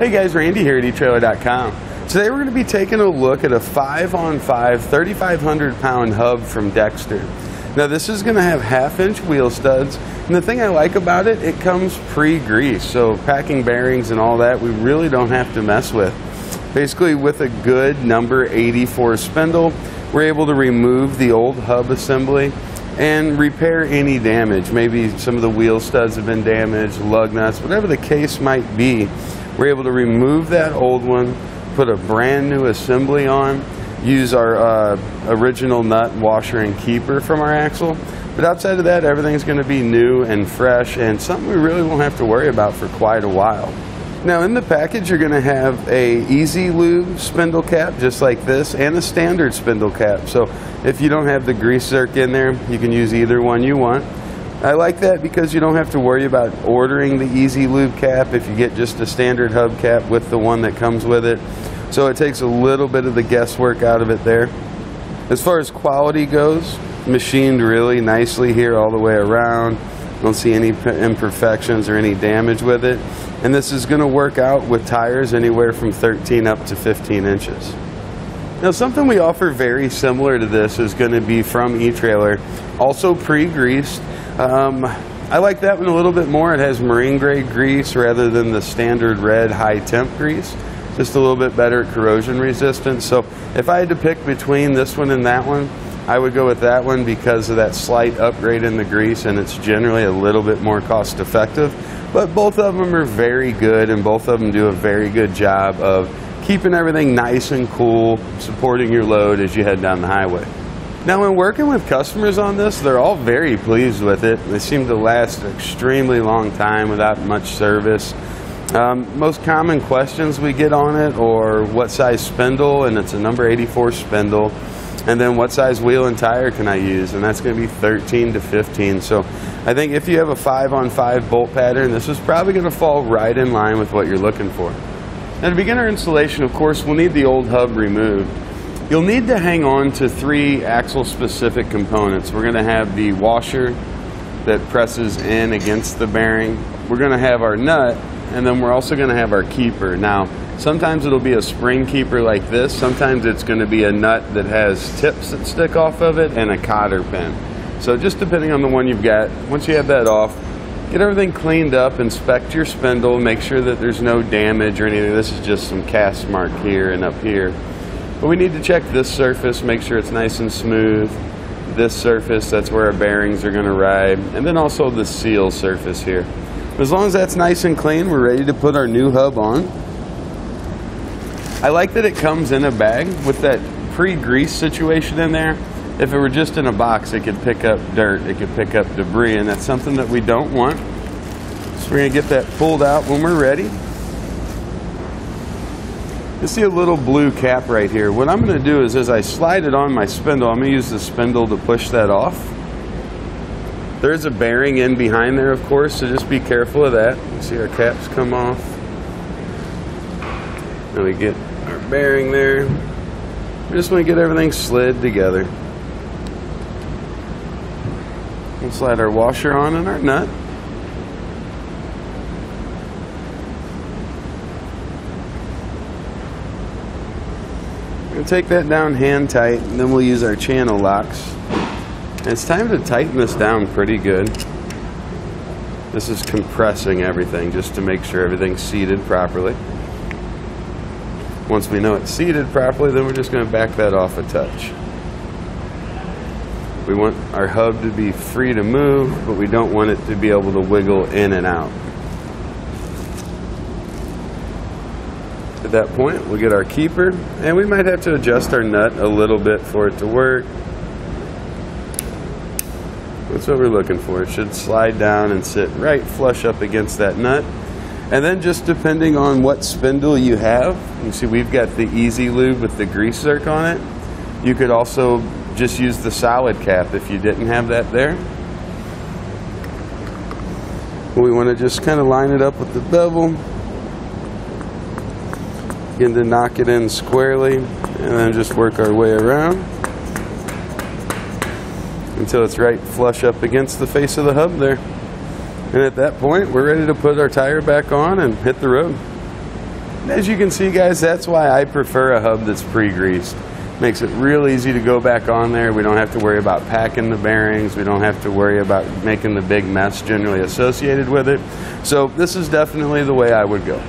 Hey guys, Randy here at eTrailer.com. Today we're going to be taking a look at a 5-on-5 3,500 pound hub from Dexter. Now this is going to have half inch wheel studs and the thing I like about it, it comes pre-greased so packing bearings and all that we really don't have to mess with. Basically with a good number 84 spindle we're able to remove the old hub assembly and repair any damage. Maybe some of the wheel studs have been damaged, lug nuts, whatever the case might be. We're able to remove that old one, put a brand new assembly on, use our uh, original nut washer and keeper from our axle. But outside of that, everything's going to be new and fresh and something we really won't have to worry about for quite a while. Now in the package you're going to have a EZ Lube spindle cap just like this and a standard spindle cap. So if you don't have the grease zerk in there, you can use either one you want. I like that because you don't have to worry about ordering the EZ Lube cap if you get just a standard hub cap with the one that comes with it. So it takes a little bit of the guesswork out of it there. As far as quality goes, machined really nicely here all the way around. Don't see any imperfections or any damage with it. And this is going to work out with tires anywhere from 13 up to 15 inches. Now something we offer very similar to this is going to be from eTrailer, also pre-greased. Um, I like that one a little bit more. It has marine grade grease rather than the standard red high temp grease. Just a little bit better corrosion resistance. So if I had to pick between this one and that one, I would go with that one because of that slight upgrade in the grease and it's generally a little bit more cost effective. But both of them are very good and both of them do a very good job of keeping everything nice and cool, supporting your load as you head down the highway. Now when working with customers on this, they're all very pleased with it. They seem to last an extremely long time without much service. Um, most common questions we get on it or what size spindle, and it's a number 84 spindle. And then what size wheel and tire can I use? And that's going to be 13 to 15. So I think if you have a 5 on 5 bolt pattern, this is probably going to fall right in line with what you're looking for. Now to begin our installation, of course, we'll need the old hub removed. You'll need to hang on to three axle specific components. We're going to have the washer that presses in against the bearing. We're going to have our nut and then we're also going to have our keeper. Now sometimes it'll be a spring keeper like this. Sometimes it's going to be a nut that has tips that stick off of it and a cotter pin. So just depending on the one you've got, once you have that off, get everything cleaned up, inspect your spindle, make sure that there's no damage or anything. This is just some cast mark here and up here. But we need to check this surface, make sure it's nice and smooth. This surface, that's where our bearings are going to ride. And then also the seal surface here. As long as that's nice and clean, we're ready to put our new hub on. I like that it comes in a bag with that pre-grease situation in there. If it were just in a box, it could pick up dirt, it could pick up debris, and that's something that we don't want. So we're to get that pulled out when we're ready. You see a little blue cap right here. What I'm going to do is as I slide it on my spindle, I'm going to use the spindle to push that off. There's a bearing in behind there, of course, so just be careful of that. You see our caps come off. And we get our bearing there. We just want to get everything slid together. We'll slide our washer on and our nut. We'll take that down hand tight, and then we'll use our channel locks. And it's time to tighten this down pretty good. This is compressing everything just to make sure everything's seated properly. Once we know it's seated properly, then we're just going to back that off a touch. We want our hub to be free to move, but we don't want it to be able to wiggle in and out. At that point, we'll get our keeper, and we might have to adjust our nut a little bit for it to work. That's what we're looking for. It should slide down and sit right flush up against that nut. And then just depending on what spindle you have, you see we've got the EZ Lube with the grease zerk on it. You could also just use the solid cap if you didn't have that there. We want to just kind of line it up with the bevel. Begin to knock it in squarely and then just work our way around until it's right flush up against the face of the hub there. And at that point, we're ready to put our tire back on and hit the road. as you can see guys, that's why I prefer a hub that's pre-greased. Makes it real easy to go back on there. We don't have to worry about packing the bearings. We don't have to worry about making the big mess generally associated with it. So this is definitely the way I would go.